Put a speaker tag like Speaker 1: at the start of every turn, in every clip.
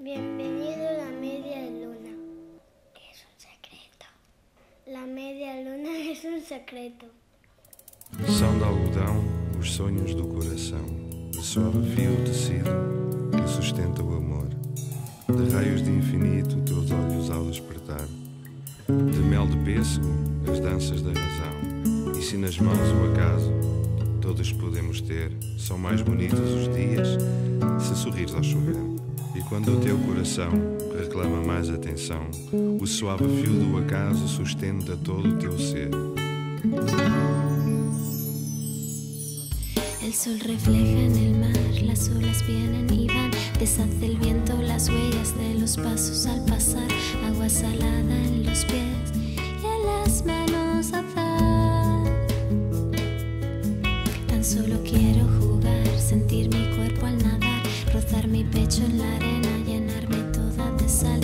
Speaker 1: Bienvenido a la media luna. Es un secreto. La media luna es un secreto.
Speaker 2: São de algodão os sonhos do coração, de suave fio tecido que sustenta o amor. De raios de infinito, teus olhos ao despertar. De mel de pêssego, as danças da razão. E se nas mãos o acaso todos podemos ter, são mais bonitos os dias se sorrires ao chover. E quando o teu coração reclama mais atenção, o suave fio do acaso sustenta todo o teu ser.
Speaker 3: El sol refleja en el mar, las olas vienen y van, deshace el viento las huellas de los pasos al pasar, agua salada en los pies y en las manos azar. Tan solo quiero jugar, sentir mi pecho en la arena, llenarme toda de sal,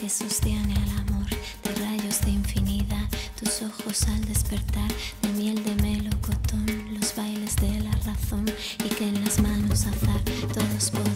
Speaker 4: que
Speaker 3: sostiene al amor, de rayos de infinidad, tus ojos al despertar, de miel de melocotón, los bailes de la razón y que en las manos azar todos podemos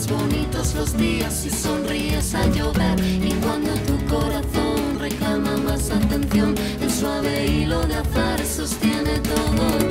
Speaker 3: más bonitos los días si sonríes al llover y cuando tu corazón reclama más atención, el suave hilo de azar sostiene todo.